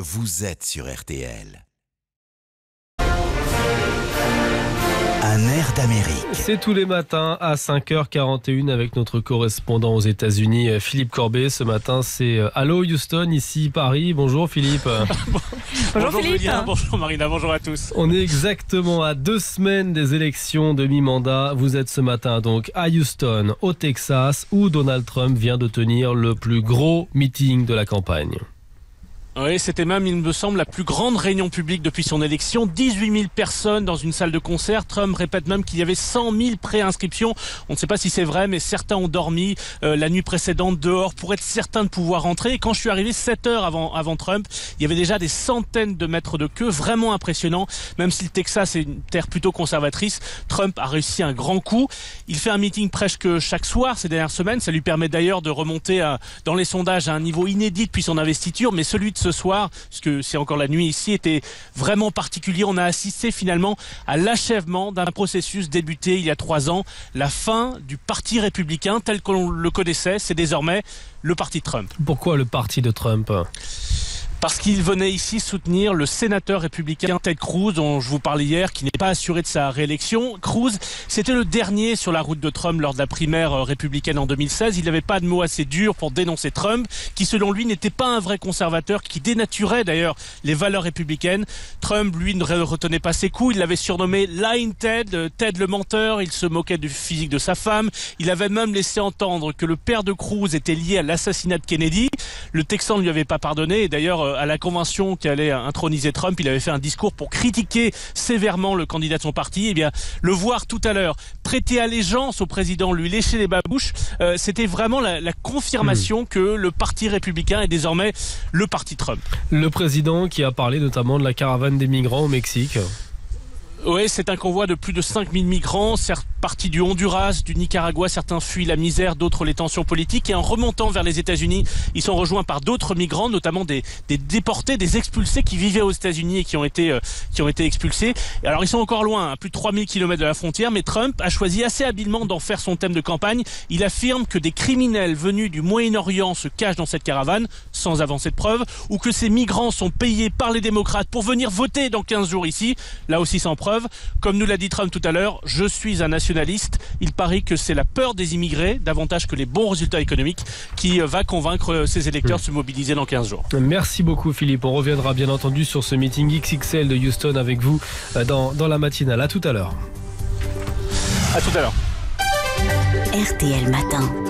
vous êtes sur RTL. Un air d'Amérique. C'est tous les matins à 5h41 avec notre correspondant aux États-Unis, euh, Philippe Corbet. Ce matin, c'est euh, Allo Houston, ici Paris. Bonjour Philippe. Bonjour, Philippe. Julien, bonjour Marina, bonjour à tous. On est exactement à deux semaines des élections de mi-mandat. Vous êtes ce matin donc à Houston, au Texas, où Donald Trump vient de tenir le plus gros meeting de la campagne. Oui, c'était même, il me semble, la plus grande réunion publique depuis son élection. 18 000 personnes dans une salle de concert. Trump répète même qu'il y avait 100 000 préinscriptions. On ne sait pas si c'est vrai, mais certains ont dormi euh, la nuit précédente dehors pour être certains de pouvoir rentrer. Et quand je suis arrivé 7 heures avant, avant Trump, il y avait déjà des centaines de mètres de queue. Vraiment impressionnant. Même si le Texas est une terre plutôt conservatrice, Trump a réussi un grand coup. Il fait un meeting presque chaque soir ces dernières semaines. Ça lui permet d'ailleurs de remonter à, dans les sondages à un niveau inédit depuis son investiture. Mais celui soir, parce que c'est encore la nuit ici, était vraiment particulier. On a assisté finalement à l'achèvement d'un processus débuté il y a trois ans, la fin du Parti républicain tel qu'on le connaissait. C'est désormais le Parti Trump. Pourquoi le parti de Trump? Parce qu'il venait ici soutenir le sénateur républicain Ted Cruz, dont je vous parlais hier, qui n'est pas assuré de sa réélection. Cruz, c'était le dernier sur la route de Trump lors de la primaire euh, républicaine en 2016. Il n'avait pas de mots assez durs pour dénoncer Trump, qui selon lui n'était pas un vrai conservateur, qui dénaturait d'ailleurs les valeurs républicaines. Trump, lui, ne retenait pas ses coups. Il l'avait surnommé Lying Ted, euh, Ted le menteur. Il se moquait du physique de sa femme. Il avait même laissé entendre que le père de Cruz était lié à l'assassinat de Kennedy. Le Texan ne lui avait pas pardonné. Et d'ailleurs, euh, à la convention qui allait introniser Trump, il avait fait un discours pour critiquer sévèrement le candidat de son parti. Eh bien, le voir tout à l'heure prêter allégeance au président, lui lécher les babouches, euh, c'était vraiment la, la confirmation que le parti républicain est désormais le parti Trump. Le président qui a parlé notamment de la caravane des migrants au Mexique. Oui, c'est un convoi de plus de 5000 migrants, certes partis du Honduras, du Nicaragua, certains fuient la misère, d'autres les tensions politiques, et en remontant vers les États-Unis, ils sont rejoints par d'autres migrants, notamment des, déportés, des expulsés qui vivaient aux États-Unis et qui ont été euh, qui ont été expulsés. Alors ils sont encore loin, à plus de 3000 km de la frontière, mais Trump a choisi assez habilement d'en faire son thème de campagne. Il affirme que des criminels venus du Moyen-Orient se cachent dans cette caravane, sans avancer de preuves, ou que ces migrants sont payés par les démocrates pour venir voter dans 15 jours ici, là aussi sans preuve. Comme nous l'a dit Trump tout à l'heure, je suis un nationaliste. Il parie que c'est la peur des immigrés, davantage que les bons résultats économiques, qui euh, va convaincre ses électeurs de se mobiliser dans 15 jours. Merci beaucoup Philippe. On reviendra bien entendu sur ce meeting XXL de Houston avec vous euh, dans, dans la matinale. À tout à l'heure. À tout à l'heure. RTL Matin.